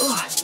Ooh.